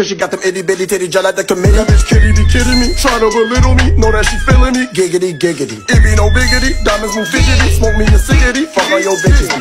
Cause she got them itty bitty titty just like the committee. That bitch kitty be kidding me. Try to belittle me. Know that she feeling me. Giggity, giggity. It be no biggity. Diamonds move fidgety. Smoke me a cigarette, Fuck all your bitches.